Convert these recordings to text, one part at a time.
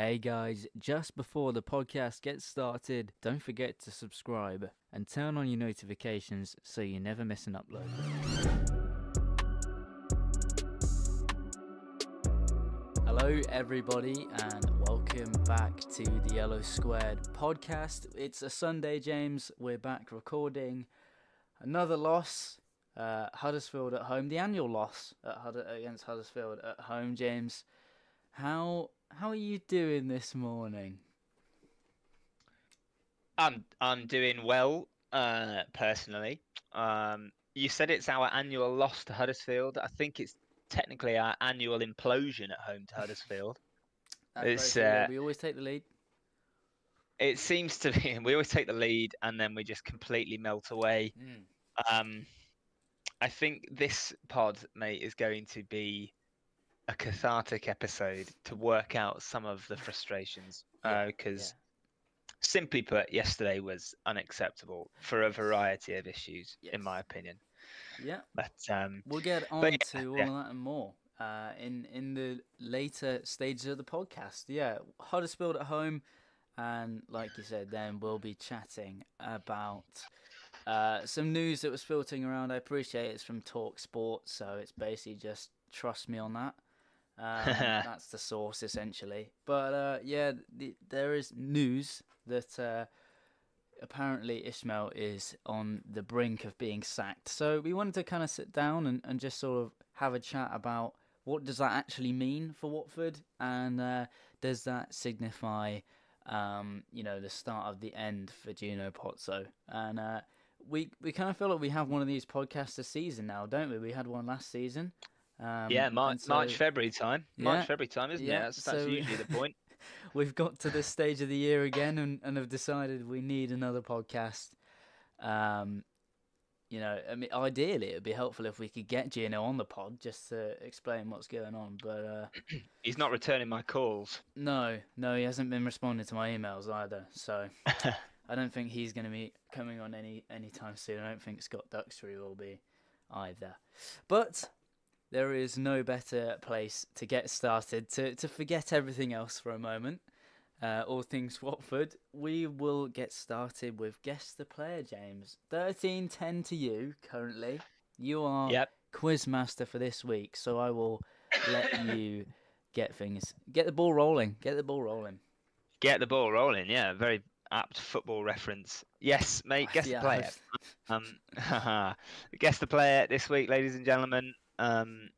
Hey guys, just before the podcast gets started, don't forget to subscribe and turn on your notifications so you never miss an upload. Hello, everybody, and welcome back to the Yellow Squared podcast. It's a Sunday, James. We're back recording another loss. Uh, Huddersfield at home, the annual loss at Hud- against Huddersfield at home, James. How how are you doing this morning? I'm I'm doing well, uh, personally. Um, you said it's our annual loss to Huddersfield. I think it's technically our annual implosion at home to Huddersfield. It's, very true, yeah, uh, we always take the lead. It seems to be we always take the lead and then we just completely melt away. Mm. Um, I think this pod, mate, is going to be a cathartic episode to work out some of the frustrations. Yeah, Because, simply put, yesterday was unacceptable for a variety of issues, Yes. in my opinion. Yeah, But um, we'll get on But yeah, to all yeah. of that and more uh, in in the later stages of the podcast. Yeah, Huddersfield at home, and like you said, then we'll be chatting about uh, some news that was filtering around. I appreciate it's from Talk Sport, so it's basically just trust me on that. Um, that's the source essentially. But uh, yeah, the, there is news that uh, apparently Ismael is on the brink of being sacked. So we wanted to kind of sit down and, and just sort of have a chat about what does that actually mean for Watford, and uh, does that signify, um, you know, the start of the end for Gino Pozzo? And uh, we we kind of feel like we have one of these podcasts a season now, don't we? We had one last season. Um, yeah, March, so- March, February time. March, Yeah. February time, isn't Yeah, it? That's, that's so- usually the point. we've got to this stage of the year again and, and have decided we need another podcast. Um, you know, I mean, ideally, it would be helpful if we could get Gino on the pod just to explain what's going on. But uh, He's not returning my calls. no, no, he hasn't been responding to my emails either. So I don't think he's going to be coming on any anytime soon. I don't think Scott Duxbury will be either. But there is no better place to get started to, to forget everything else for a moment. Uh, all things Watford. We will get started with guess the player, James. Thirteen ten to you currently. You are Yep. quiz master for this week, so I will let you get things, get the ball rolling. Get the ball rolling. Get the ball rolling. Yeah, very apt football reference. Yes, mate. Guess Yeah, the player. Um, guess the player this week, ladies and gentlemen. Um,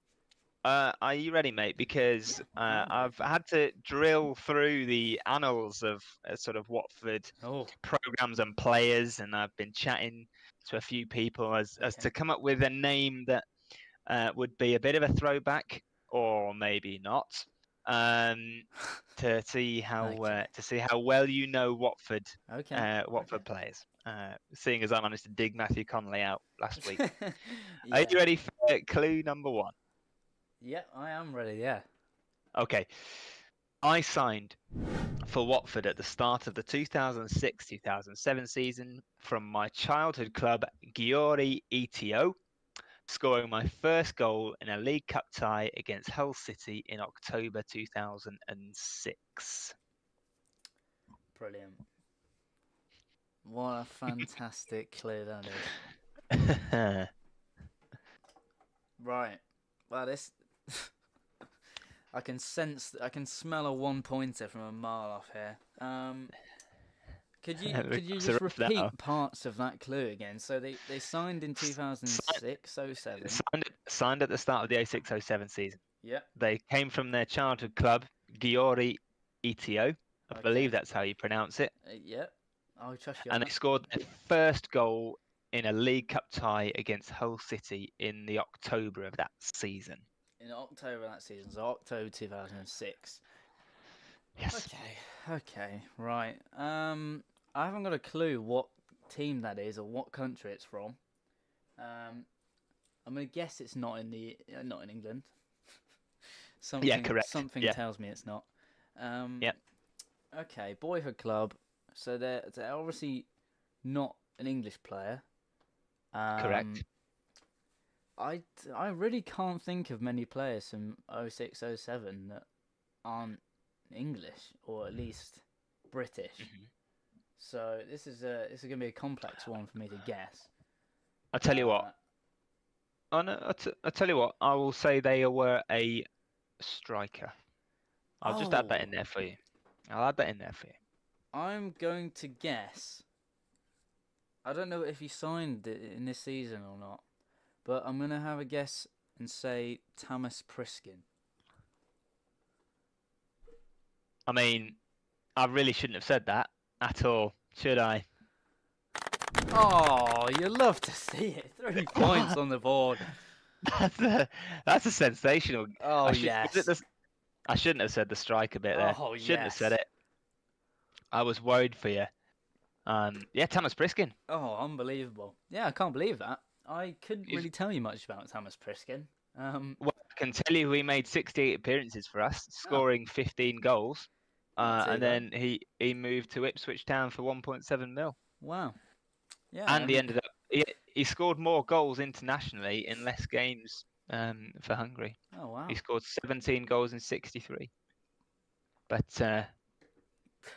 uh, are you ready, mate? Because uh, I've had to drill through the annals of uh, sort of Watford Oh, programs and players, and I've been chatting to a few people as, as Okay. to come up with a name that uh, would be a bit of a throwback, or maybe not, um, to see how uh, Okay. to see how well you know Watford okay. uh, Watford okay. players. Uh, seeing as I managed to dig Matthew Connolly out last week. Are you ready for clue number one? yeah, I am ready. Yeah. Okay. I signed for Watford at the start of the 2006 2007 season from my childhood club, Győri ETO, scoring my first goal in a League Cup tie against Hull City in October 2006. Brilliant. What a fantastic clue that is. Right. Well, this. I can sense, I can smell a one pointer from a mile off here. Um, could you could you just up now. repeat parts of that clue again? So they, they signed in 2006, 07. signed, at, signed at the start of the 06 07 season. Yep. They came from their childhood club, Győri ETO. I Okay. believe that's how you pronounce it. Uh, yep. I'll trust you. and they scored their first goal in a League Cup tie against Hull City in the October of that season. in October that season, so October 2006. Yes. Okay, okay, right. Um, I haven't got a clue what team that is or what country it's from. Um, I'm gonna guess it's not in the uh, not in England. something, correct. Something Yeah. tells me it's not. Um, Yep. Okay, boyhood club. So they're they're obviously not an English player. Um, Correct. I, I really can't think of many players from 06, 07 that aren't English or at least British. Mhm. So this is a this is gonna be a complex one for me to guess. I tell you what. Uh, Oh, no, I, t- I tell you what. I will say they were a striker. I'll just add that in there for you. I'll add that in there for you. I'm going to guess. I don't know if he signed it in this season or not, but I'm gonna have a guess and say Thomas Priskin. I mean, I really shouldn't have said that at all, should I? Oh, you love to see it. Three points on the board. That's a, that's a sensational. Oh I, should, yes. The, I shouldn't have said the strike a bit there. Oh, shouldn't have said it. I was worried for you. Um, yeah, Thomas Priskin. Oh, unbelievable. Yeah, I can't believe that. I couldn't He's- really tell you much about Thomas Priskin. Um, Well, I can tell you he made 68 appearances for us, scoring 15 goals. Uh, and then he, he moved to Ipswich Town for 1.7 mil. wow. Yeah. and he um, ended up he, he scored more goals internationally in less games um, for Hungary. Oh wow. He scored 17 goals in 63. But uh,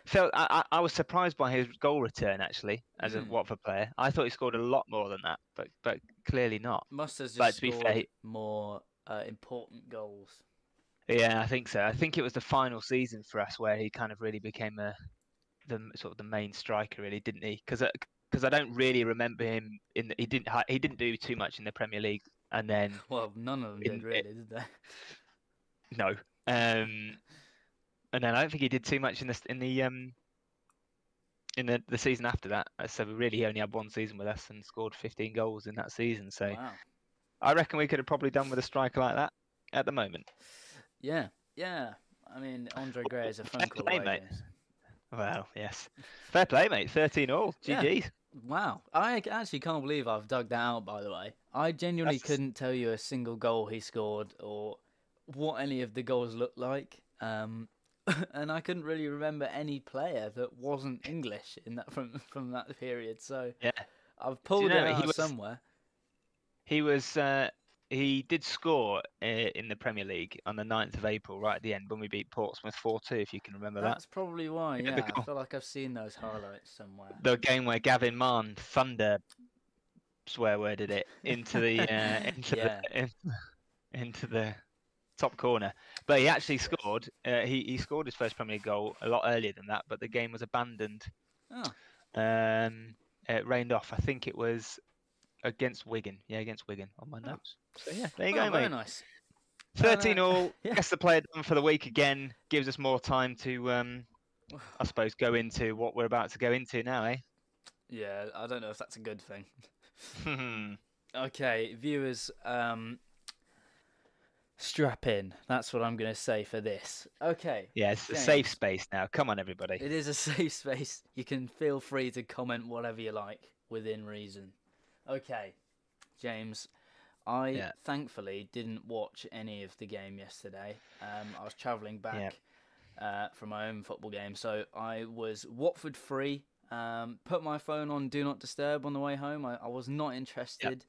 Phil, I, I I was surprised by his goal return actually as a Mhm. Watford player. I thought he scored a lot more than that, but but clearly not. Must have just but to be scored fair, more uh, important goals. Yeah, I think so. I think it was the final season for us where he kind of really became a the sort of the main striker, really, didn't he? Because because I don't really remember him in. The, he didn't he didn't do too much in the Premier League, and then Well, none of them In- did really, did they? no, um, and then I don't think he did too much in the in the um in the, the season after that. Uh, So we really only had one season with us and scored 15 goals in that season. So Wow. I reckon we could have probably done with a striker like that at the moment. Yeah. Yeah. I mean, Andre Gray is a fair call play, mate. Well, yes, fair play, mate. 13 all. Yeah. GG's. Wow. I actually can't believe I've dug that out, by the way. I genuinely That's- couldn't tell you a single goal he scored or what any of the goals looked like. Um, and I couldn't really remember any player that wasn't English in that from from that period. So Yeah. I've pulled know, it he out was- somewhere. He was uh, he did score uh, in the Premier League on the 9th of April, right at the end when we beat Portsmouth 4-2. If you can remember that. That's probably why. Yeah, Yeah, I feel like I've seen those highlights somewhere. the game where Gavin Mahon thunder swear worded it into the uh, into Yeah. the in, into the top corner. But he actually scored. Uh, he he scored his first Premier League goal a lot earlier than that, but the game was abandoned. Oh, Um, it rained off. I think it was against Wigan. Yeah, against Wigan on my Oh. notes. So yeah, there you oh, go, very mate. nice. 13 Uh, all. yeah. Gets the player done for the week again. Gives us more time to, um, I suppose, go into what we're about to go into now, eh? Yeah, I don't know if that's a good thing. Okay, viewers, um, strap in. That's what I'm going to say for this. Okay, yeah, it's a safe space now. Come on, everybody. it is a safe space. You can feel free to comment whatever you like within reason. Okay, James, I Yeah. thankfully didn't watch any of the game yesterday. Um, I was travelling back uh, from my own football game, so I was Watford free. Um, put my phone on Do Not Disturb on the way home. I, I was not interested.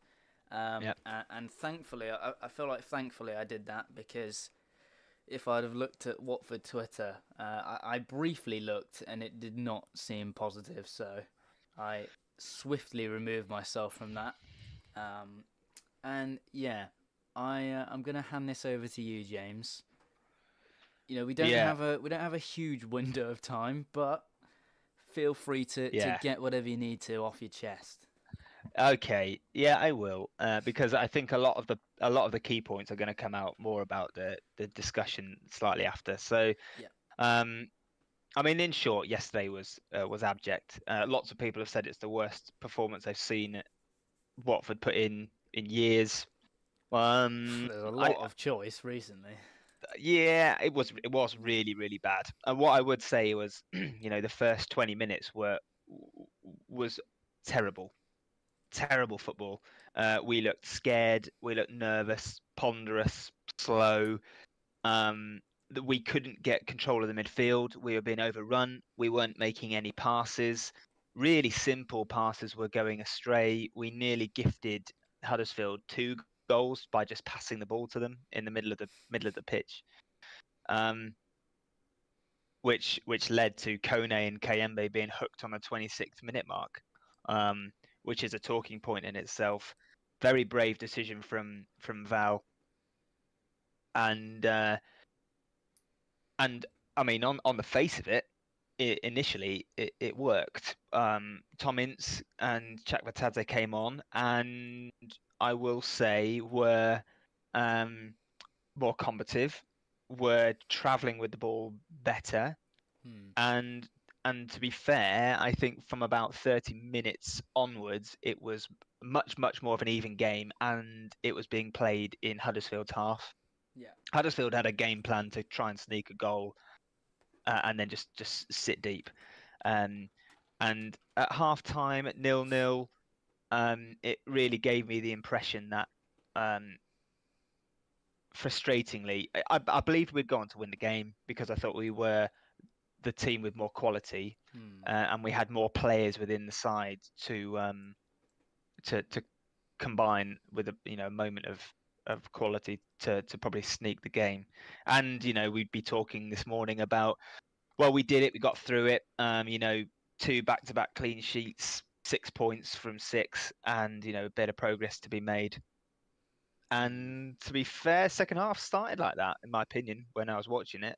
Um, Yep. a- and, thankfully, I, I feel like thankfully I did that because if I'd have looked at Watford Twitter, uh, I, I briefly looked and it did not seem positive. So I swiftly remove myself from that. Um, and yeah, I uh, I'm gonna hand this over to you, James. You know we don't Yeah. have a we don't have a huge window of time, but feel free to, Yeah. to get whatever you need to off your chest. Okay, yeah, I will, uh, because I think a lot of the a lot of the key points are going to come out more about the the discussion slightly after. So, Yeah. um, I mean, in short, yesterday was uh, was abject. Uh, lots of people have said it's the worst performance they've seen Watford put in in years. Um, There's a lot of choice recently. yeah, it was it was really really bad. And what I would say was, you know, the first twenty minutes were was terrible, terrible football. Uh, we looked scared, we looked nervous, ponderous, slow. Um, that we couldn't get control of the midfield. We were being overrun. We weren't making any passes. Really simple passes were going astray. We nearly gifted Huddersfield two goals by just passing the ball to them in the middle of the middle of the pitch. Um, which which led to Kone and Kayembe being hooked on the 26th minute mark, um, which is a talking point in itself. Very brave decision from from Val. And uh, and I mean, on on the face of it, it initially it, it worked. Um, Tom Ince and Chakvetadze came on, and I will say were um, more combative, were travelling with the ball better, Hmm. and and to be fair, I think from about 30 minutes onwards, it was much much more of an even game, and it was being played in Huddersfield's half. Yeah. Huddersfield had a game plan to try and sneak a goal, uh, and then just just sit deep. Um, and at half time at nil nil, um, it really gave me the impression that, um, frustratingly, I, I believed we'd gone to win the game because I thought we were the team with more quality Hmm. uh, and we had more players within the side to um, to to combine with a you know moment of of quality to to probably sneak the game. And you know we'd be talking this morning about well we did it, we got through it. Um, you know two back to back clean sheets, six points from six, and you know a bit of progress to be made. And to be fair, second half started like that, in my opinion, when I was watching it.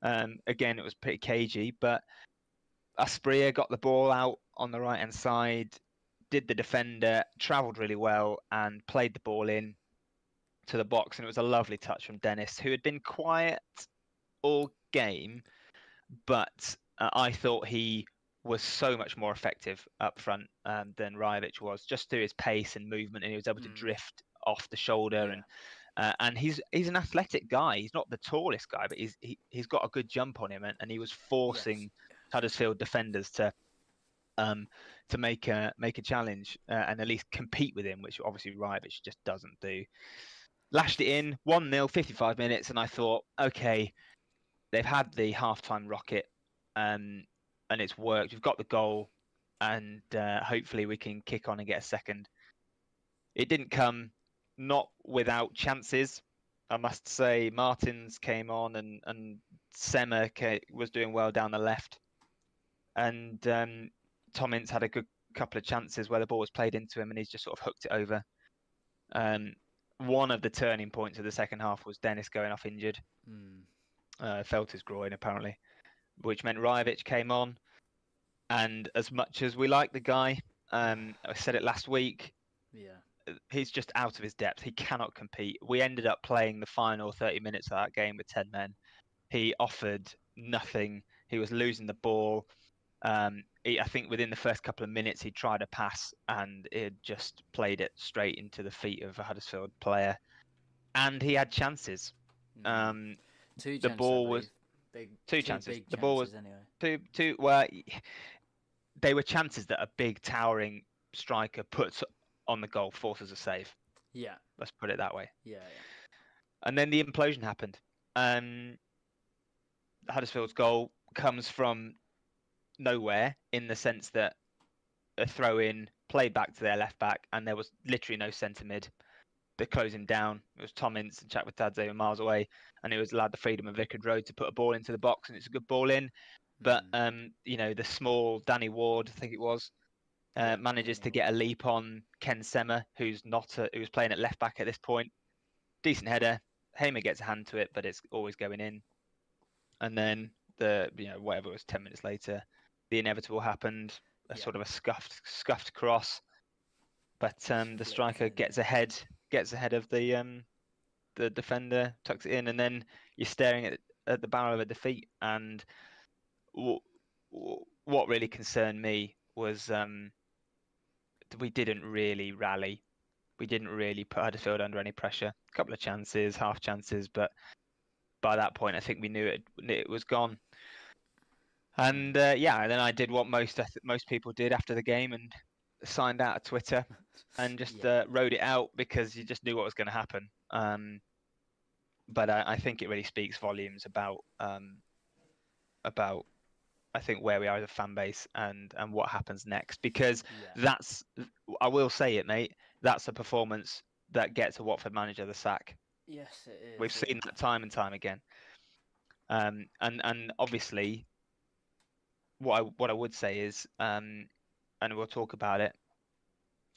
Um, again, it was pretty cagey, but Asprilla got the ball out on the right hand side, did the defender, travelled really well, and played the ball in to the box. And it was a lovely touch from Dennis, who had been quiet all game, but uh, I thought he was so much more effective up front um, than Rajovic was, just through his pace and movement, and he was able to Mm. drift off the shoulder Yeah. and. Uh, and he's he's an athletic guy. He's not the tallest guy, but he's he, he's got a good jump on him, and, and he was forcing Huddersfield defenders to um to make a make a challenge uh, and at least compete with him, which obviously Rajovic just doesn't do. Lashed it in one 0 55 minutes, and I thought, okay, they've had the halftime rocket, um, and it's worked. We've got the goal, and uh, hopefully we can kick on and get a second. It didn't come, not without chances. I must say, Martins came on, and and Sema was doing well down the left and um, Tom Ince had a good couple of chances where the ball was played into him and he's just sort of hooked it over. Um, one of the turning points of the second half was Dennis going off injured, Hmm. uh, felt his groin apparently, which meant Rajovic came on. And as much as we like the guy, um, I said it last week, Yeah. he's just out of his depth. He cannot compete. We ended up playing the final 30 minutes of that game with 10 men. He offered nothing. He was losing the ball. Um, he, I think within the first couple of minutes, he tried a pass and it just played it straight into the feet of a Huddersfield player. And he had chances. Hmm. Um, two the chances, ball was- big. two chances. Big The ball was- anyway. two, two, well, they were chances that a big towering striker puts on the goal, forces a save. Yeah. Let's put it that way. Yeah. Yeah. and then the implosion happened. Um, Huddersfield's goal comes from nowhere in the sense that a throw in, played back to their left back, and there was literally no centre mid. They're closing down. It was Tom Ince and Chakvetadze were miles away, and it was allowed the freedom of Vicarage Road to put a ball into the box, and it's a good ball in. But Hmm. um, you know, the small Danny Ward, I think it was, uh, manages to get a leap on Ken Sema, who's not a, who's playing at left back at this point. Decent header. Hamer gets a hand to it, but it's always going in. And then the you know whatever it was ten minutes later, the inevitable happened. A Yeah. sort of a scuffed scuffed cross, but um, the striker gets ahead gets ahead of the um, the defender, tucks it in, and then you're staring at at the barrel of a defeat. And w- w- what really concerned me was um, we didn't really rally. We didn't really put Huddersfield under any pressure. A couple of chances, half chances, but by that point, I think we knew it it was gone. And uh, yeah, and then I did what most most people did after the game and signed out of Twitter and just Yeah. uh, wrote it out because you just knew what was going to happen. Um, but I, I think it really speaks volumes about um, about I think where we are as a fan base and and what happens next because Yeah. that's I will say it, mate. That's a performance that gets a Watford manager the sack. Yes, it is. We've seen that time and time again. Um, and and obviously, what I what I would say is, um, and we'll talk about it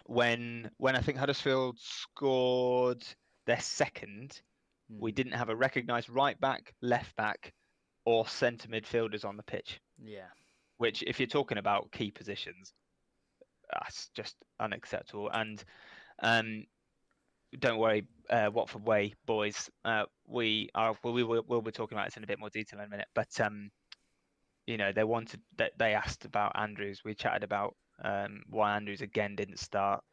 when when I think Huddersfield scored their second, we Mm, didn't have a recognised right back, left back, or centre midfielders on the pitch. Yeah. Which, if you're talking about key positions, that's just unacceptable. And um, don't worry, uh, Watford Way boys. Uh, we are well, we will we'll be talking about this in a bit more detail in a minute. But um, you know, they wanted that they asked about Andrews. We chatted about um, why Andrews again didn't start,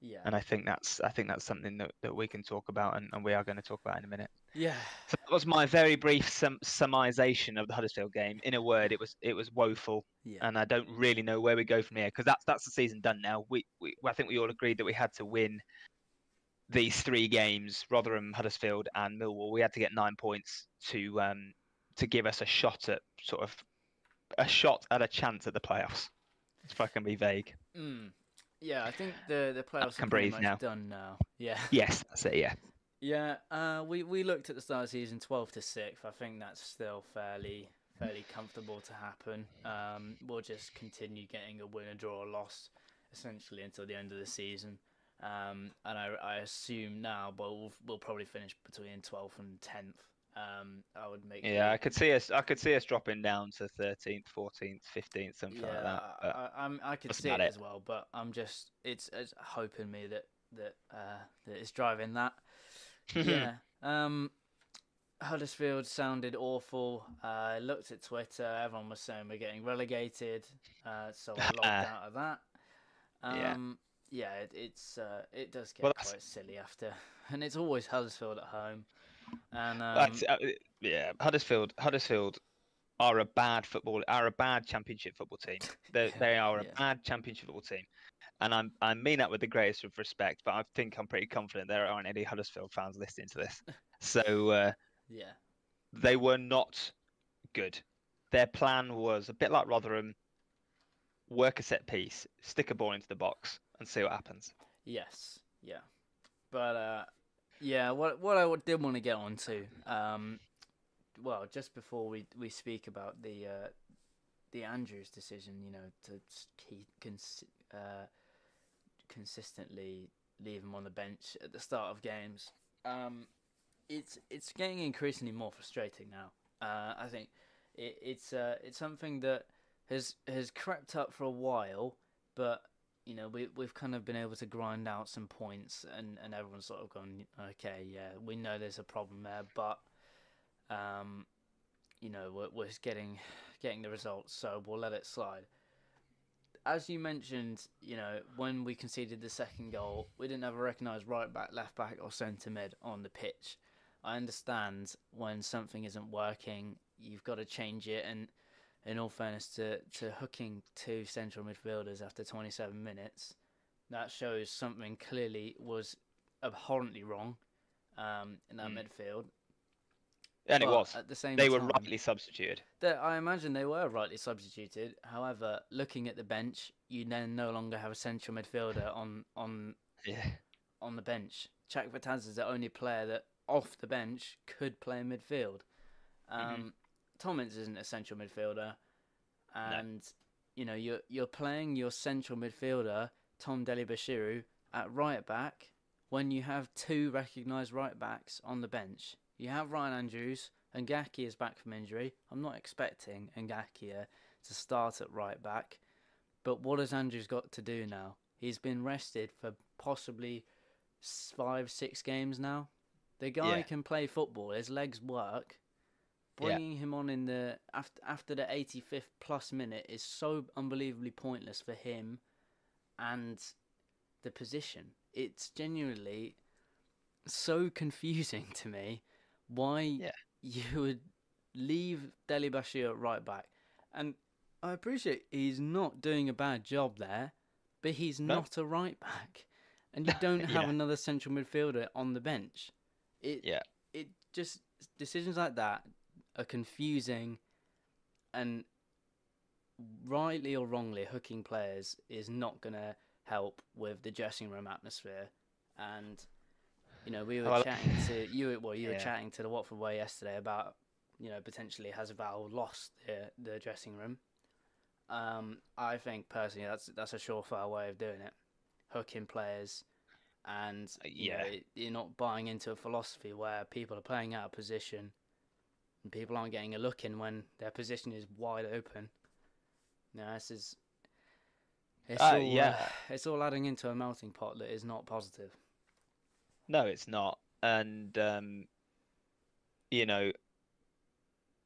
Yeah. and I think that's I think that's something that, that we can talk about, and, and we are going to talk about in a minute. Yeah. So that was my very brief sum- summarization of the Huddersfield game. In a word, it was it was woeful, Yeah. and I don't really know where we go from here because that's that's the season done now. We, we I think we all agreed that we had to win these three games: Rotherham, Huddersfield, and Millwall. We had to get nine points to um to give us a shot at sort of a shot at a chance at the playoffs. If I can be vague. Mm. Yeah, I think the the playoffs can are pretty breathe much now. done now. Yeah. Yes, that's it. Yeah. Yeah, uh, we we looked at the start of the season twelve to six. I think that's still fairly fairly comfortable to happen. Um, we'll just continue getting a win, a draw, a loss, essentially until the end of the season. Um, and I, I assume now, but we'll we'll probably finish between twelfth and tenth. Um, I would make Yeah, I could see us. I could see us dropping down to thirteenth, fourteenth, fifteenth, something yeah, like that. but- I, I'm I could see it, it. as well, but I'm just it's, it's hoping me that that uh, that it's driving that. yeah. Um, Huddersfield sounded awful. Uh, I looked at Twitter. Everyone was saying we're getting relegated. Uh, so I logged out of that. Yeah. Um, yeah, it, it's uh, it does get Well, quite silly after, and it's always Huddersfield at home. And um, uh, yeah, Huddersfield. Huddersfield are a bad football. Are a bad championship football team. They Yeah, they are a yeah. bad championship football team, and I'm I mean that with the greatest of respect. But I think I'm pretty confident there aren't any Huddersfield fans listening to this. So uh, yeah, they were not good. Their plan was a bit like Rotherham. Work a set piece, stick a ball into the box, and see what happens. Yes, yeah, but uh, yeah, what what I did want to get onto, um, well, just before we we speak about the uh, the Andrews decision, you know, to keep cons- uh, consistently leave him on the bench at the start of games, um, it's it's getting increasingly more frustrating now. Uh, I think it, it's uh, it's something that has has crept up for a while, but you know, we we've kind of been able to grind out some points, and and everyone's sort of gone, okay, yeah, we know there's a problem there, but um, you know, we're we're getting getting the results, so we'll let it slide. As you mentioned, you know, when we conceded the second goal, we didn't have a recognised right back, left back, or centre mid on the pitch. I understand when something isn't working, you've got to change it, and in all fairness to, to hooking two central midfielders after 27 minutes, that shows something clearly was abhorrently wrong um, in that Mm. midfield. And it was. At the same They were rightly substituted. I imagine they were rightly substituted. However, looking at the bench, you then no longer have a central midfielder on on Yeah. on the bench. Chakvetadze is the only player that off the bench could play midfield. Um, Tom Ince isn't a central midfielder, and you know you're you're playing your central midfielder Tom Dele-Bashiru at right back when you have two recognised right backs on the bench. You have Ryan Andrews. And Ngakia is back from injury. I'm not expecting Ngakia to start at right back, but what has Andrews got to do now? He's been rested for possibly five, six games now. The guy Yeah. can play football. His legs work. Yeah. Bringing him on in the after after the 85th plus minute is so unbelievably pointless for him, and the position. It's genuinely so confusing to me why Yeah. you would leave Deli Bashir at right back. And I appreciate he's not doing a bad job there, but he's No. not a right back. And you don't have Yeah. another central midfielder on the bench. It Yeah. it just decisions like that are confusing and rightly or wrongly hooking players is not gonna help with the dressing room atmosphere. And you know, we were Well, chatting to you. Well, you were chatting to the Watford way yesterday about you know, potentially has Val lost the the dressing room. Um, I think personally that's that's a surefire way of doing it, hooking players, and you yeah. know, you're not buying into a philosophy where people are playing out of position, and people aren't getting a look in when their position is wide open. No, this is. It's Uh, all, yeah. uh, it's all adding into a melting pot that is not positive. No, it's not. And um, you know,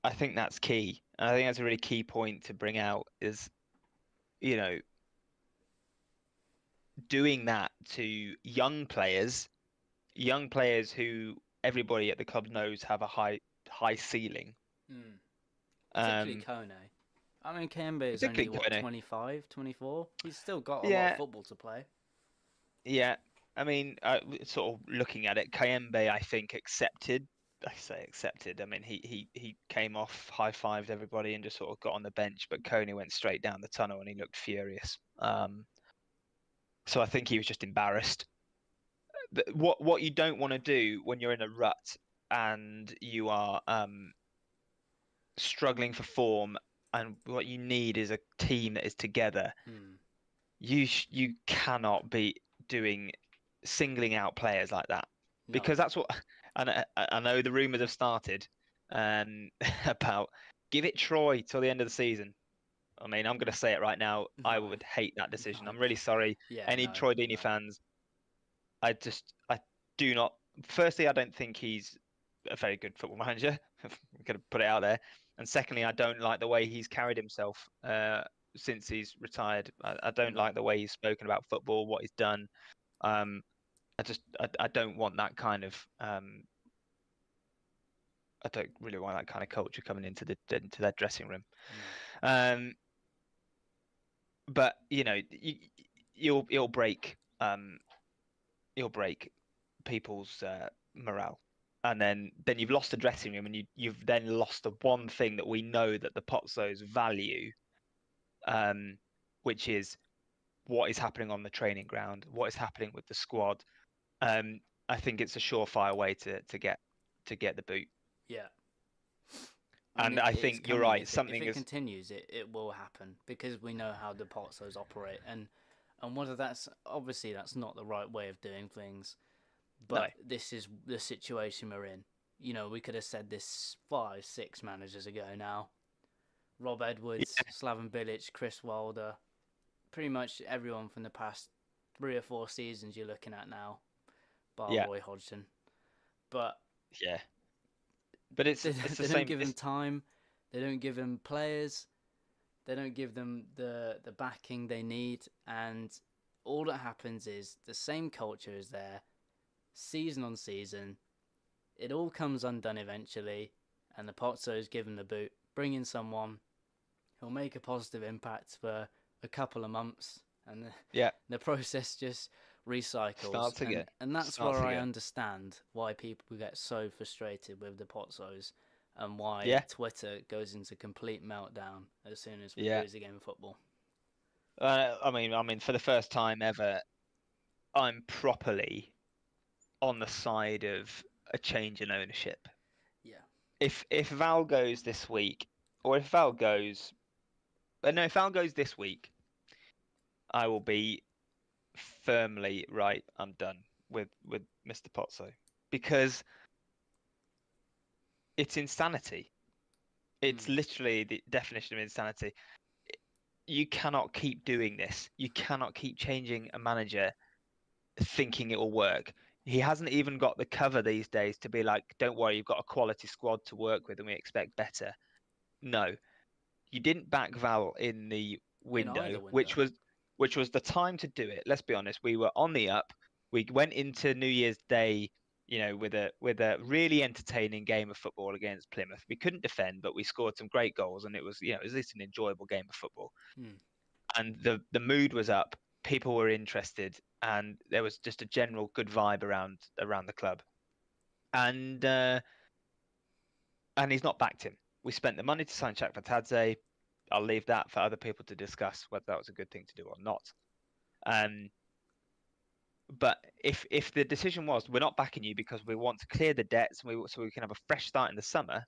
I think that's key. And I think that's a really key point to bring out is, you know, doing that to young players, young players who everybody at the club knows have a high high ceiling. Particularly Um, Kone. I mean, Kayembe is only what, Kone. 25, 24? He's still got a lot of football to play. Yeah, I mean, uh, sort of looking at it, Kayembe, I think, accepted. I say accepted. I mean, he he he came off, high fived everybody, and just sort of got on the bench. But Koné went straight down the tunnel, and he looked furious. Um, so I think he was just embarrassed. What what you don't want to do when you're in a rut and you are um, struggling for form, and what you need is a team that is together Hmm. you sh- you cannot be doing singling out players like that No. because that's what and I, I I know the rumors have started um about give it Troy till the end of the season. I mean, I'm going to say it right now. I would hate that decision. No. I'm really sorry. yeah, Any no, Troy Deeney fans, I just I do not. Firstly, I don't think he's a very good football manager. I'm going to put it out there. And secondly, I don't like the way he's carried himself uh, since he's retired. I, I don't like the way he's spoken about football, what he's done. Um, I just I, I don't want that kind of um, I don't really want that kind of culture coming into the into their dressing room. Um, but you know, you, you'll you'll break um, you'll break people's uh, morale, and then then you've lost the dressing room, and you you've then lost the one thing that we know that the Pozzos value, um, which is what is happening on the training ground, what is happening with the squad. Um, I think it's a surefire way to to get to get the boot. Yeah. And it- I think you're right, If it- something if it is- continues, it, it will happen because we know how the Pozzos operate, and and whether that's obviously that's not the right way of doing things, but this is the situation we're in. You know, we could have said this five, six managers ago now. Rob Edwards, Slaven Bilic, Chris Wilder, pretty much everyone from the past three or four seasons you're looking at now, bar Yeah. Roy Hodgson. But Yeah. But it's they, it's the they same. don't give him it's- time. They don't give him players. They don't give them the the backing they need, and all that happens is the same culture is there, season on season. It all comes undone eventually, and the Pozzos give him the boot, bring in someone who'll make a positive impact for a couple of months, and the, Yeah. the process just recycles. Starts and, again. and that's Starts where I understand why people get so frustrated with the Pozzos and why Yeah. Twitter goes into complete meltdown as soon as we Yeah. lose a game of football. Uh, I mean, I mean, for the first time ever, I'm properly on the side of a change in ownership. Yeah. If if Val goes this week, or if Val goes, uh, no, if Val goes this week, I will be firmly right. I'm done with with Mr. Pozzo because it's insanity. It's Mm. literally the definition of insanity. You cannot keep doing this. You cannot keep changing a manager thinking it will work. He hasn't even got the cover these days to be like, don't worry, you've got a quality squad to work with and we expect better. No. You didn't back Val in the window, either which was which was the time to do it. Let's be honest, we were on the up. We went into New Year's Day, you know, with a with a really entertaining game of football against Plymouth. We couldn't defend, but we scored some great goals, and it was, you know, it was at least an enjoyable game of football. Hmm. And the the mood was up. People were interested, and there was just a general good vibe around around the club. And uh, and he's not backed him. We spent the money to sign Chakvetadze. I'll leave that for other people to discuss whether that was a good thing to do or not. Um, but if if the decision was we're not backing you because we want to clear the debts and we so we can have a fresh start in the summer,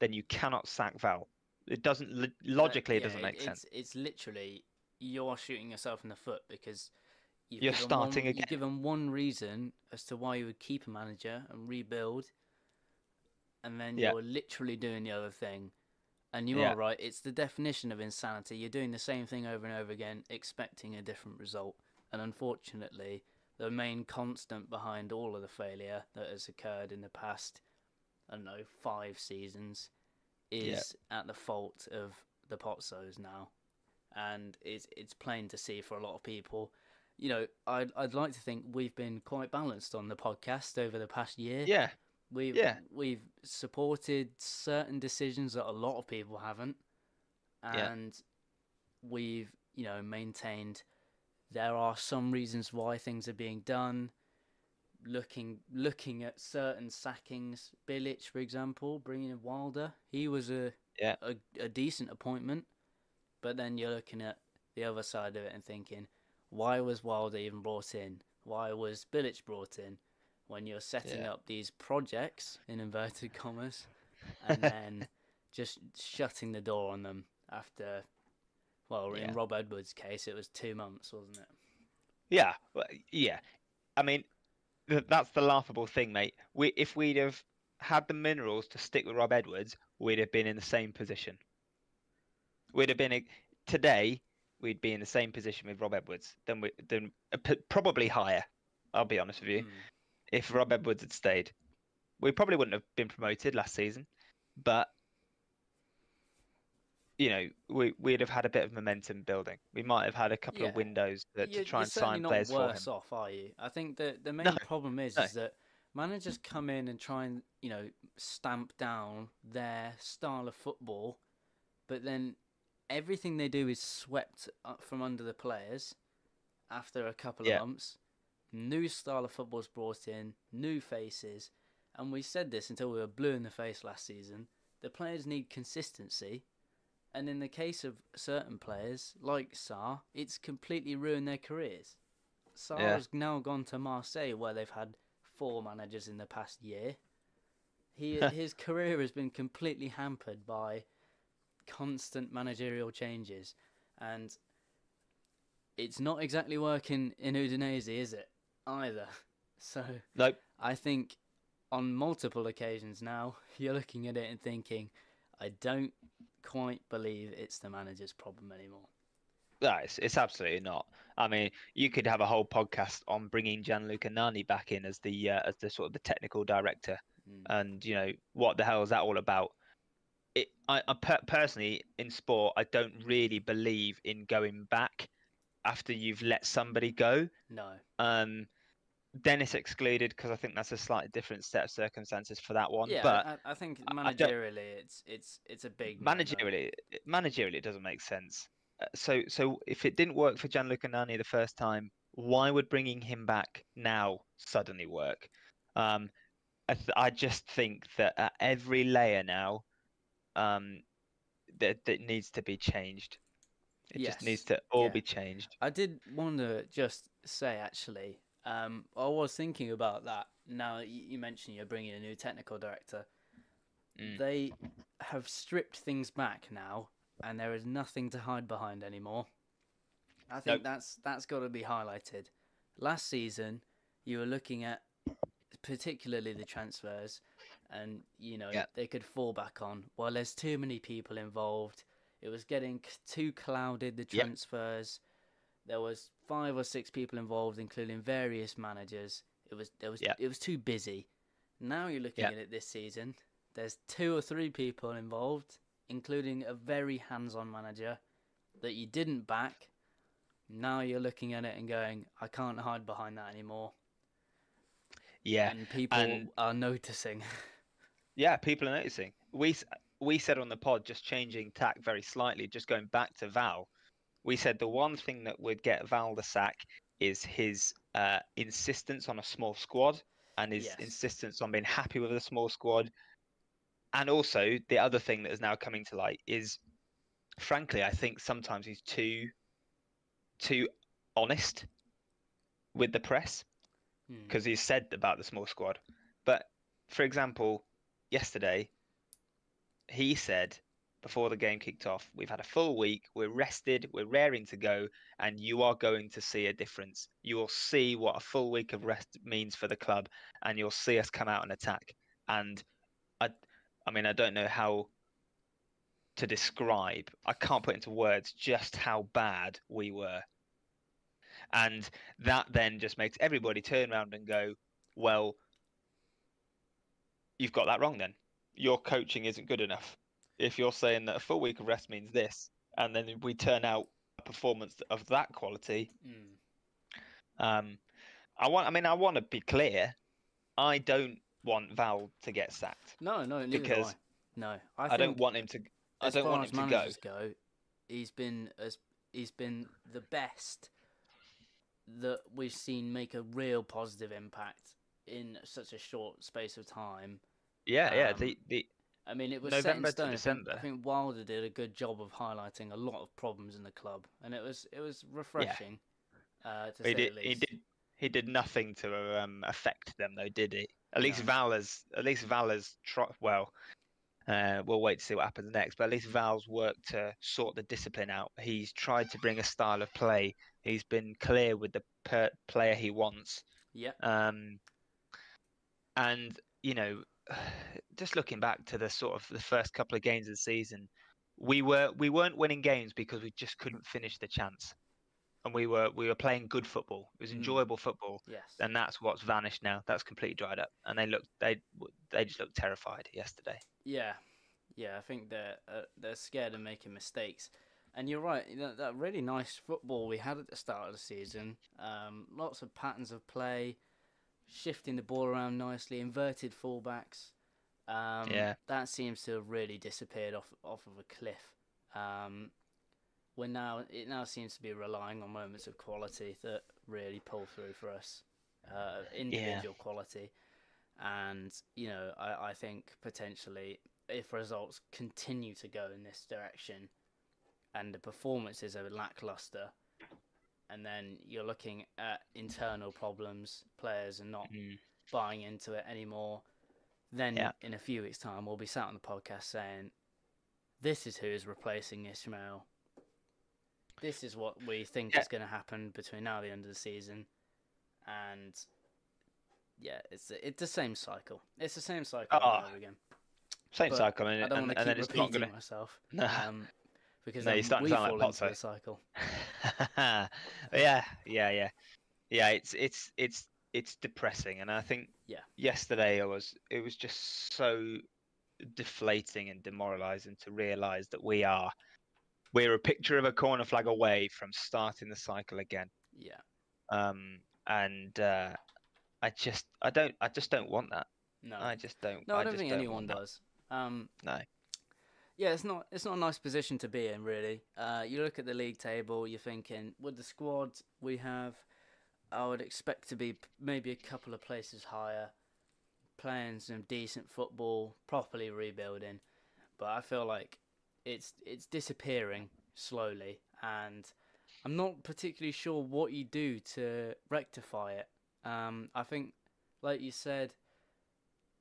then you cannot sack Val. It doesn't logically. Uh, it doesn't make it's, sense. It's literally you're shooting yourself in the foot because you've You're starting one, again. You've given one reason as to why you would keep a manager and rebuild, and then Yeah. you're literally doing the other thing. And you Yeah. are right. It's the definition of insanity. You're doing the same thing over and over again, expecting a different result. And unfortunately, the main constant behind all of the failure that has occurred in the past, I don't know, five seasons, is at the fault of the Pozzos now, and it's it's plain to see for a lot of people. You know, I'd I'd like to think we've been quite balanced on the podcast over the past year. Yeah, We've Yeah. we've supported certain decisions that a lot of people haven't, Yeah. and we've you know maintained there are some reasons why things are being done. Looking looking at certain sackings, Bilic, for example, bringing in Wilder, he was a Yeah. a, a decent appointment, but then you're looking at the other side of it and thinking, why was Wilder even brought in? Why was Bilic brought in? When you're setting Yeah. up these projects in inverted commas, and then just shutting the door on them after, well, Yeah. in Rob Edwards' case, it was two months, wasn't it? yeah, yeah. I mean, that's the laughable thing, mate. We if we'd have had the minerals to stick with Rob Edwards, we'd have been in the same position. We'd have been a, today. We'd be in the same position with Rob Edwards. Then we then uh, p- probably higher. I'll be honest with you. Mm. if Rob Edwards had stayed. We probably wouldn't have been promoted last season, but you know, we we'd have had a bit of momentum building. We might have had a couple Yeah. of windows to, to You're- try and sign players for him. worse off, are you? I think that the main No, problem is no. is that managers come in and try and you know stamp down their style of football, but then everything they do is swept up from under the players after a couple Yeah. of months. New style of football's brought in, new faces, and we said this until we were blue in the face last season. The players need consistency, and in the case of certain players like Sarr, it's completely ruined their careers. Sarr Yeah. has now gone to Marseille, where they've had four managers in the past year. He his career has been completely hampered by constant managerial changes, and it's not exactly working in Udinese, is it? Either. So Nope. I think on multiple occasions now, you're looking at it and thinking, I don't quite believe it's the manager's problem anymore. No, it's, it's absolutely not. I mean, you could have a whole podcast on bringing Gianluca Nani back in as the uh, as the sort of the technical director, Mm. and you know what the hell is that all about? It, I, I per- personally in sport, I don't really believe in going back after you've let somebody go. No. Um, Dennis excluded because I think that's a slightly different set of circumstances for that one. Yeah, but I, I think I- I managerially, it's it's it's a big managerially, managerially, it doesn't make sense. Uh, So, so if it didn't work for Gianluca Nani the first time, why would bringing him back now suddenly work? Um, I, th- I just think that at every layer now, um, that that needs to be changed. It just needs to all yeah. be changed. I did want to just say actually, um, I was thinking about that. Now you, you mentioned you're bringing a new technical director. Mm. They have stripped things back now, and there is nothing to hide behind anymore. I think Nope. that's that's got to be highlighted. Last season, you were looking at particularly the transfers, and you know Yeah. they could fall back on. Well, there's too many people involved. It was getting too clouded. The Yep. transfers. There was five or six people involved, including various managers. It was there was Yep. it was too busy. Now you're looking Yep. at it this season. There's two or three people involved, including a very hands-on manager that you didn't back. Now you're looking at it and going, I can't hide behind that anymore. Yeah, and people and- are noticing. Yeah, people are noticing. We we said on the pod, just changing tack very slightly, just going back to Val. We said the one thing that would get Val the sack is his uh, insistence on a small squad and his Yes. insistence on being happy with a small squad. And also, the other thing that is now coming to light is, frankly, I think sometimes he's too too honest with the press Hmm. because he's said about the small squad. But for example, yesterday, he said before the game kicked off, we've had a full week, we're rested, we're raring to go, and you are going to see a difference. You will see what a full week of rest means for the club, and you'll see us come out and attack. And I, I mean, I don't know how to describe, I can't put into words just how bad we were. And that then just makes everybody turn around and go, well, you've got that wrong then. Your coaching isn't good enough if you're saying that a full week of rest means this, and then we turn out a performance of that quality. Mm. Um, I want. I mean, I want to be clear. I don't want Val to get sacked. No, no, Because I. No, I, I, don't want him to. I don't want him to go. go. He's been as he's been the best that we've seen make a real positive impact in such a short space of time. Yeah, yeah. um, The the I mean, it was November set in stone. I think- December. I think Wilder did a good job of highlighting a lot of problems in the club, and it was it was refreshing. Yeah. Uh, to he say did he did he did nothing to um, affect them though, did he? At least No. Val at least Val has tro- well. Uh, we'll wait to see what happens next, but at least Val's worked to sort the discipline out. He's tried to bring a style of play. He's been clear with the per- player he wants. Yeah, Um, and you know, just looking back to the sort of the first couple of games of the season, we were we weren't winning games because we just couldn't finish the chance, and we were we were playing good football. It was Mm. enjoyable football, yes. and that's what's vanished now. That's completely dried up, and they looked they they just looked terrified yesterday. Yeah, yeah. I think they're uh, they're scared of making mistakes, and you're right. You know, that really nice football we had at the start of the season. Um, lots of patterns of play, shifting the ball around nicely, inverted fullbacks. Um, Yeah. that seems to have really disappeared off off of a cliff. Um, we're now it now seems to be relying on moments of quality that really pull through for us, uh, individual quality, and you know I, I think potentially if results continue to go in this direction, and the performances are lackluster, and then you're looking at internal problems, players are not Mm. buying into it anymore, then Yeah. in a few weeks' time we'll be sat on the podcast saying, "This is who is replacing Ismael. This is what we think Yeah. is going to happen between now and the end of the season," and yeah, it's the- it's the same cycle. It's the same cycle over and over again. Same But cycle, and, I don't and, want to and keep then it's not repeating to. myself, No. um, because No, you're then starting we to sound like fall into Pozzo. the cycle. yeah, yeah, yeah, yeah. It's it's it's it's depressing, and I think Yeah. yesterday I was it was just so deflating and demoralising to realise that we are we're a picture of a corner flag away from starting the cycle again. Yeah, Um, and uh, I just I don't I just don't want that. no, I just don't. no, I don't just think don't anyone does. Um, No. Yeah, it's not it's not a nice position to be in, really. Uh, you look at the league table, you're thinking, with the squad we have, I would expect to be maybe a couple of places higher, playing some decent football, properly rebuilding. But I feel like it's it's disappearing slowly, and I'm not particularly sure what you do to rectify it. Um, I think, like you said,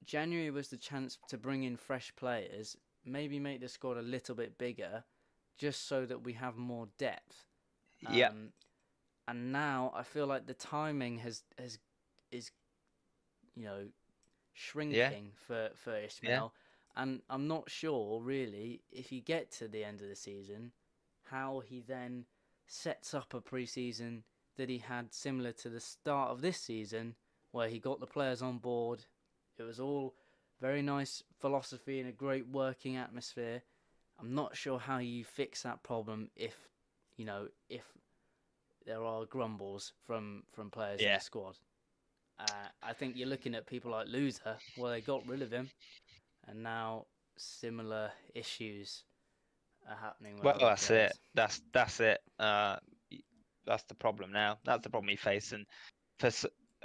January was the chance to bring in fresh players, maybe make the squad a little bit bigger, just so that we have more depth. Yeah. Um, and now I feel like the timing has has is, you know, shrinking for for Ismael, and I'm not sure really if you get to the end of the season, how he then sets up a preseason that he had similar to the start of this season, where he got the players on board. It was all very nice philosophy and a great working atmosphere. I'm not sure how you fix that problem if, you know, if there are grumbles from from players in the squad. Uh, I think you're looking at people like Louza, well, they got rid of him, and now similar issues are happening. Well, that's players. it. That's that's it. Uh, that's the problem now. That's the problem we face. And for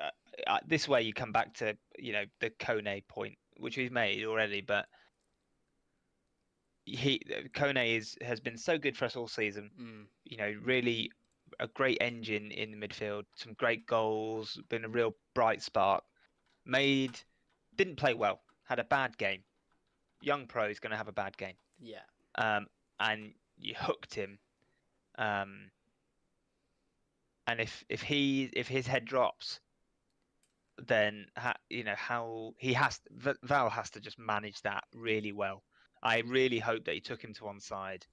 uh, uh, this way, you come back to you know the Koné point, which we've made already. But he Koné is has been so good for us all season. Mm, You know, really a great engine in the midfield. Some great goals. Been a real bright spark. Made didn't play well. Had a bad game. young pro is going to have a bad game, Yeah. um, and you hooked him, um, and if if he if his head drops, then ha, you know how he has Val has to just manage that really well. I really hope that he took him to one side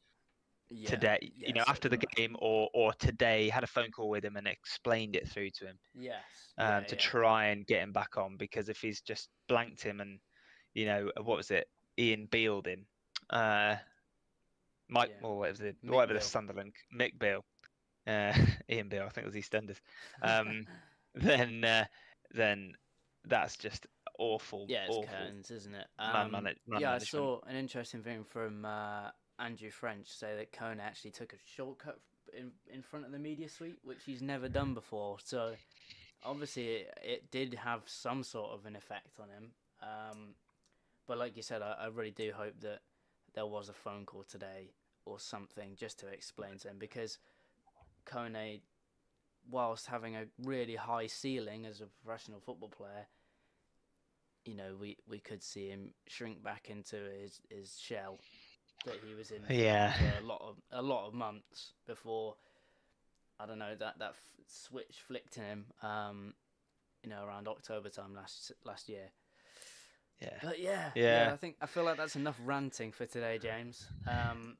yeah. today, you know, after the right. game, or or today had a phone call with him and explained it through to him Yes. um, yeah, to yeah. try and get him back on because if he's just blanked him and you know uh, what was it Ian Bealding uh Mike Yeah. or whatever the Mick whatever the Sunderland Mick Beale uh Ian Beale I think it was EastEnders um then uh, then that's just awful yeah, it's awful curtains, isn't it? Um, mana- man yeah, I saw an interesting thing from uh, Andrew French say that Koné actually took a shortcut in in front of the media suite, which he's never done before. So obviously it, it did have some sort of an effect on him. Um, but like you said, I, I really do hope that there was a phone call today or something just to explain to him because Koné, whilst having a really high ceiling as a professional football player, you know, we, we could see him shrink back into his, his shell that he was in Yeah. for a lot of a lot of months before I don't know that that f- switch flicked in him um you know around October time last last year yeah but yeah yeah, Yeah. I think I feel like that's enough ranting for today James um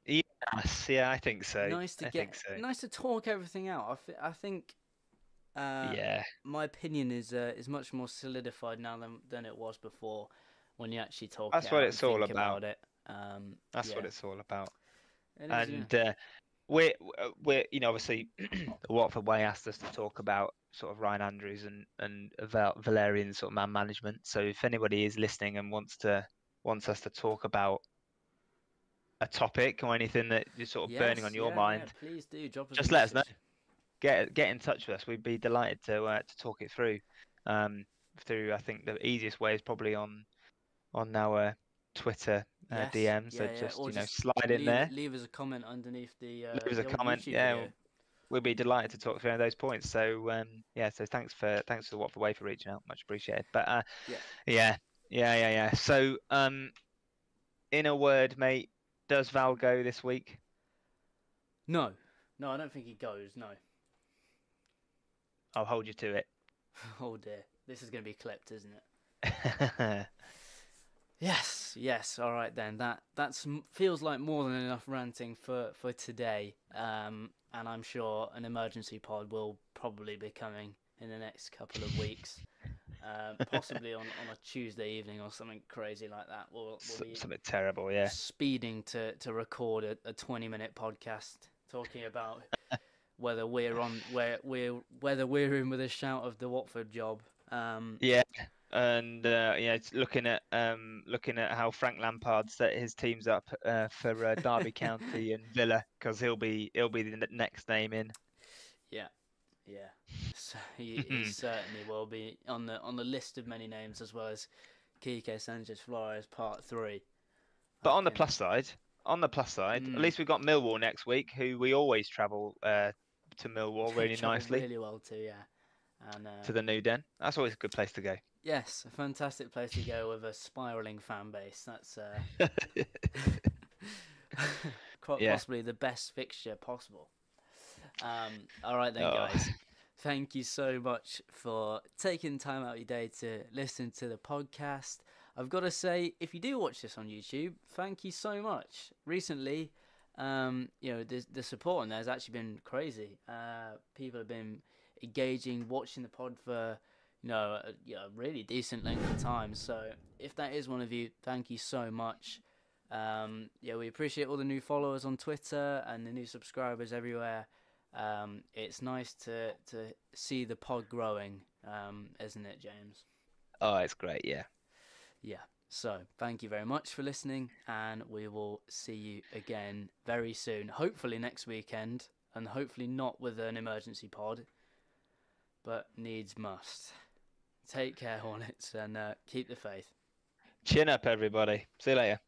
yeah I think so. Nice to I get think so. nice to talk everything out. I, thi- I think uh yeah. my opinion is uh, is much more solidified now than than it was before when you actually talk That's it what it's all think about. it. Um that's what it's all about. It is, yeah. and uh, we're uh, we're you know obviously the Watford way asked us to talk about sort of Ryan Andrews and and Val- Valerian sort of man management. So if anybody is listening and wants to wants us to talk about a topic or anything that is sort of burning on your yeah, mind, yeah, please do drop us a just let us know. Get get in touch with us. We'd be delighted to uh, to talk it through. Um, through I think the easiest way is probably on on our Twitter uh, Yes, DMs. so yeah, yeah, just or you know just slide in there. Leave us a comment underneath the. Uh, Leave us a comment, YouTube yeah, video. we'd be delighted to talk through those points. So um, yeah, so thanks for thanks to Watford Way for reaching out, much appreciated. But uh, Yeah. yeah, yeah, yeah, yeah. So um, in a word, mate, does Val go this week? No, no, I don't think he goes. No. I'll hold you to it. Oh dear, this is going to be clipped, isn't it? Yes, yes. All right then. That that's feels like more than enough ranting for for today. Um, and I'm sure an emergency pod will probably be coming in the next couple of weeks. Um, possibly on, on a Tuesday evening or something crazy like that. We'll, we'll Something terrible, yeah. speeding to, to record a, a 20 minute podcast talking about whether we're on where we're whether we're in with a shout of the Watford job. Um, Yeah, and uh, yeah, it's looking at um, looking at how Frank Lampard set his teams up uh, for uh, Derby County and Villa because he'll be he'll be the next name in. Yeah, yeah, so he, he certainly will be on the on the list of many names as well as Kike Sanchez Flores Part Three. But I on the plus side, on the plus side, Mm. at least we've got Millwall next week, who we always travel uh, to Millwall really nicely really well too. Yeah, and uh, to the new den. That's always a good place to go. yes, a fantastic place to go with a spiraling fan base. That's uh, quite Yeah. possibly the best fixture possible. Um, all right then, Oh. guys. Thank you so much for taking time out of your day to listen to the podcast. I've got to say, if you do watch this on YouTube, thank you so much. Recently, um, you know, the, the support on there has actually been crazy. Uh, people have been engaging, watching the pod for, you know, a, you know, really decent length of time. So if that is one of you, thank you so much. Um, yeah, we appreciate all the new followers on Twitter and the new subscribers everywhere. Um, it's nice to, to see the pod growing, um, isn't it, James? Oh, it's great, yeah. Yeah. So thank you very much for listening, and we will see you again very soon. Hopefully next weekend, and hopefully not with an emergency pod, but needs must. Take care, Hornets, and uh, keep the faith. Chin up, everybody. See you later.